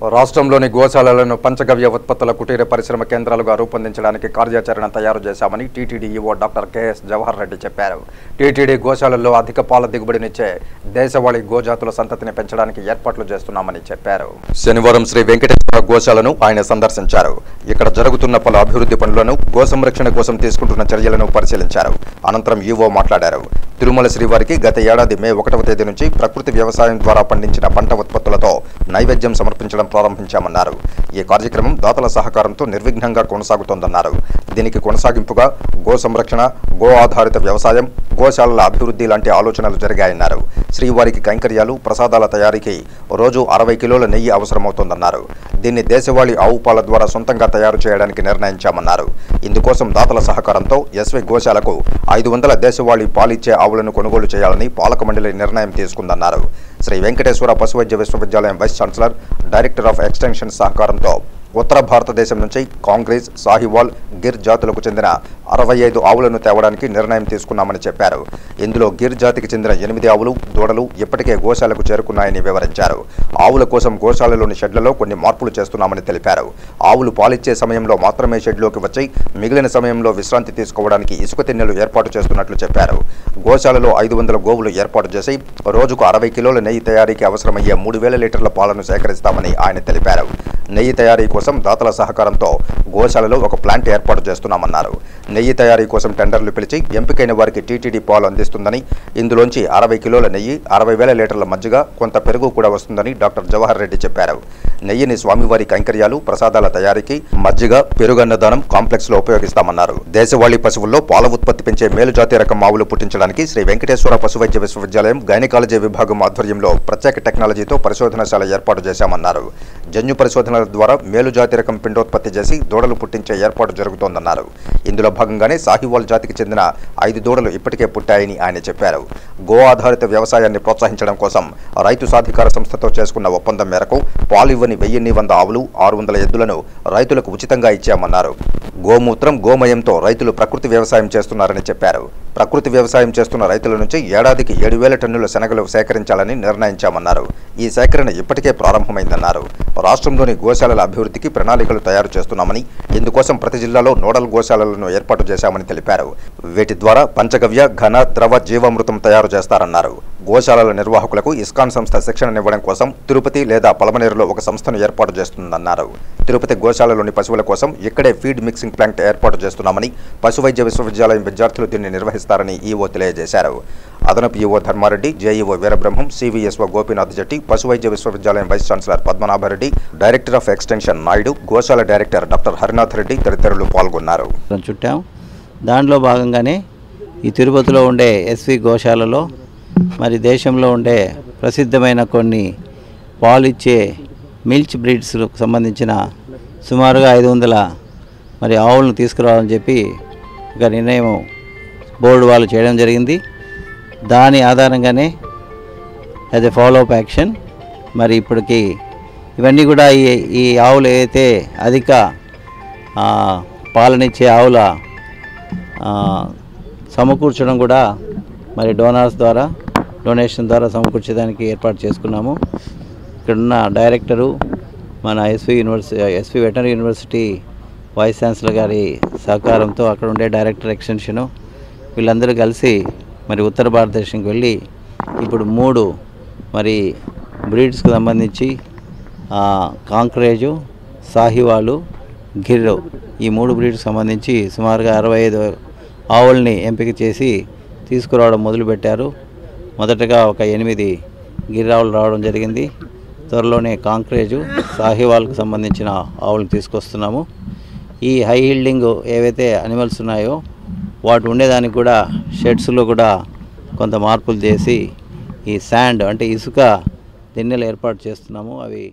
రాష్ట్రంలోని గోశాలలను పంచగవ్య ఉత్పత్తుల కుటీర పరిశ్రమ కేంద్రాలుగా రూపొందించడానికి కార్యాచరణ తయారు చేశామని TTD EO doctor K S Jawahar Reddy చెప్పారు. టీటీడీ గోశాలల్లో అధిక పాల దిగుబడినిచ్చే దేశవాళీ గోజాతుల సంతతిని పెంచడానికి ఏర్పాట్లు చేస్తున్నామని చెప్పారు. శనివారం శ్రీ వెంకట గోశాలను ఆయన సందర్శించారు. ఇక్కడ జరుగుతున్న పలు అభివృద్ధి పనులను గో సంరక్షణ కోసం తీసుకుంటున్న చర్యలను పరిశీలించారు. అనంతరం ఈవో మాట్లాడారు. తిరుమల శ్రీవారికి గత ఏడాది మే ఒకటవ తేదీ నుంచి ప్రకృతి వ్యవసాయం ద్వారా పండించిన పంట ఉత్పత్తులతో నైవేద్యం సమర్పించడం ప్రారంభించామన్నారు. ఈ కార్యక్రమం దాతల సహకారంతో నిర్విఘ్నంగా కొనసాగుతోందన్నారు. దీనికి కొనసాగింపుగా గో సంరక్షణ గో ఆధారిత వ్యవసాయం గోశాలల అభివృద్ధి లాంటి ఆలోచనలు జరిగాయన్నారు. శ్రీవారికి కైంకర్యాలు ప్రసాదాల తయారీకి రోజు అరవై కిలోల నెయ్యి అవసరమవుతోందన్నారు. దీన్ని దేశవాళీ ఆవు పాల ద్వారా సొంతంగా తయారు చేయడానికి నిర్ణయించామన్నారు. ఇందుకోసం దాతల సహకారంతో ఎస్వి గోశాలకు ఐదు వందల దేశవాళీ పాలిచ్చే ఆవులను కొనుగోలు చేయాలని పాలక మండలి నిర్ణయం తీసుకుందన్నారు. శ్రీ వెంకటేశ్వర పశువైద్య విశ్వవిద్యాలయం vice chancellor director of extension సహకారంతో ఉత్తర భారతదేశం నుంచి కాంగ్రెస్ సాహివాల్ గిర్ జాతులకు చెందిన అరవై ఐదు ఆవులను తేవడానికి నిర్ణయం తీసుకున్నామని చెప్పారు. ఇందులో గిర్ జాతికి చెందిన ఎనిమిది ఆవులు దూడలు ఇప్పటికే గోశాలకు చేరుకున్నాయని వివరించారు. ఆవుల కోసం గోశాలలోని షెడ్లలో కొన్ని మార్పులు చేస్తున్నామని తెలిపారు. ఆవులు పాలిచ్చే సమయంలో మాత్రమే షెడ్లోకి వచ్చి మిగిలిన సమయంలో విశ్రాంతి తీసుకోవడానికి ఇసుక తిన్నెలు ఏర్పాటు చేస్తున్నట్లు చెప్పారు. గోశాలలో ఐదు వందల గోవులు ఏర్పాటు చేసి రోజుకు అరవై కిలోల నెయ్యి తయారీకి అవసరమయ్యే మూడు వేల లీటర్ల పాలను సేకరిస్తామని ఆయన తెలిపారు. నెయ్యి తయారీ కోసం దాతల సహకారంతో గోశాలలో ఒక ప్లాంట్ ఏర్పాటు చేస్తున్నామన్నారు. నెయ్యి తయారీ కోసం టెండర్లు పిలిచి ఎంపికైన వారికి టీటీడీ పాలు అందిస్తుందని ఇందులోంచి అరవై కిలోల నెయ్యి అరవై వేల లీటర్ల మజ్జిగ కొంత పెరుగు కూడా వస్తుందని డాక్టర్ జవహర్ రెడ్డి చెప్పారు. నెయ్యిని స్వామివారి కైంకర్యాలు ప్రసాదాల తయారీకి మజ్జిగ పెరుగన్నదానం కాంప్లెక్స్లో ఉపయోగిస్తామన్నారు. దేశవాళీ పశువుల్లో పాల ఉత్పత్తి పెంచే మేలుజాతి రకం మావులు పుట్టించడానికి శ్రీ వెంకటేశ్వర పశువైద్య విశ్వవిద్యాలయం గైనకాలజీ విభాగం ఆధ్వర్యంలో ప్రత్యేక టెక్నాలజీతో పరిశోధనశాల ఏర్పాటు చేశామన్నారు. జన్యు పరిశోధనల ద్వారా మేలుజాతి రకం పిండోత్పత్తి చేసి దూడలు పుట్టించే ఏర్పాటు జరుగుతోందన్నారు. ఇందులో భాగంగానే సాహివాల్ జాతికి చెందిన ఐదు దూడలు ఇప్పటికే పుట్టాయని ఆయన చెప్పారు. గో ఆధారిత వ్యవసాయాన్ని ప్రోత్సహించడం కోసం రైతు సాధికార సంస్థతో చేసుకున్న ఒప్పందం మేరకు పాలు తీసుకుని వెయ్యిన్ని వంద ఆవులు ఆరు వందల ఎద్దులను రైతులకు ఉచితంగా ఇచ్చామన్నారు. గోమూత్రం గోమయంతో రైతులు ప్రకృతి వ్యవసాయం చేస్తున్నారని చెప్పారు. ప్రకృతి వ్యవసాయం చేస్తున్న రైతుల నుంచి ఏడాదికి ఏడు వేల టన్నుల శనగలు సేకరించాలని నిర్ణయించామన్నారు. ఈ సేకరణ ఇప్పటికే ప్రారంభమైందన్నారు. రాష్ట్రంలోని గోశాలల అభివృద్ధికి ప్రణాళికలు తయారు చేస్తున్నామని ఇందుకోసం ప్రతి జిల్లాలో నోడల్ గోశాలలను ఏర్పాటు చేశామని తెలిపారు. వీటి ద్వారా పంచగవ్య ఘన ద్రవ జీవామృతం తయారు చేస్తారన్నారు. గోశాలల నిర్వాహకులకు ఇస్కాన్ సంస్థ శిక్షణనివ్వడం కోసం తిరుపతి లేదా పలమనేరులో ఒక సంస్థను ఏర్పాటు చేస్తుందన్నారు. తిరుపతి గోశాలలోని పశువుల కోసం ఇక్కడే ఫీడ్ మిక్సింగ్ ప్లాంట్ ఏర్పాటు చేస్తున్నామని పశువైద్య విశ్వవిద్యాలయం విద్యార్థులు దీన్ని నిర్వహిస్తారని ఈవో తెలియజేశారు. అదనపు EO Dharma Reddy JEO Veerabrahmam CVSO Gopinath Jatti పశువైద్య విశ్వవిద్యాలయం vice chancellor Padmanabha Reddy director of extension Naidu Goshala director doctor Harinath Reddy తదితరులు పాల్గొన్నారు. చుట్టాం దాంట్లో భాగంగానే ఈ తిరుపతిలో ఉండే ఎస్వి గోశాలలో మరి దేశంలో ఉండే ప్రసిద్ధమైన కొన్ని పాలిచ్చే మిల్చ్ బ్రీడ్స్కు సంబంధించిన సుమారుగా ఐదు వందల మరి ఆవులను తీసుకురావాలని చెప్పి ఒక నిర్ణయం బోర్డు వాళ్ళు చేయడం జరిగింది. దాని ఆధారంగానే as a follow up action మరి ఇప్పటికి ఇవన్నీ కూడా ఈ ఈ ఆవులు ఏదైతే అధిక పాలనిచ్చే ఆవుల సమకూర్చడం కూడా మరి డోనార్స్ ద్వారా డొనేషన్ ద్వారా సమకూర్చేదానికి ఏర్పాటు చేసుకున్నాము. ఇక్కడున్న డైరెక్టరు మన SV university SV veterinary university vice chancellor గారి సహకారంతో అక్కడ ఉండే డైరెక్టర్ ఎక్స్టెన్షను వీళ్ళందరూ కలిసి మరి ఉత్తర భారతదేశంకి వెళ్ళి ఇప్పుడు మూడు మరి బ్రీడ్స్కి సంబంధించి కాంక్రేజు సాహివాలు గిర్రు ఈ మూడు బ్రీడ్కి సంబంధించి సుమారుగా అరవై ఐదు ఆవుల్ని ఎంపిక చేసి తీసుకురావడం మొదలుపెట్టారు. మొదటగా ఒక ఎనిమిది గిర్రావులు రావడం జరిగింది. త్వరలోనే కాంక్రేజు సాహివాల్కు సంబంధించిన ఆవులను తీసుకొస్తున్నాము. ఈ హై హీల్డింగ్ ఏవైతే అనిమల్స్ ఉన్నాయో వాటి ఉండేదానికి కూడా షెడ్స్లో కూడా కొంత మార్పులు చేసి ఈ శాండ్ అంటే ఇసుక దిన్నెలు ఏర్పాటు చేస్తున్నాము. అవి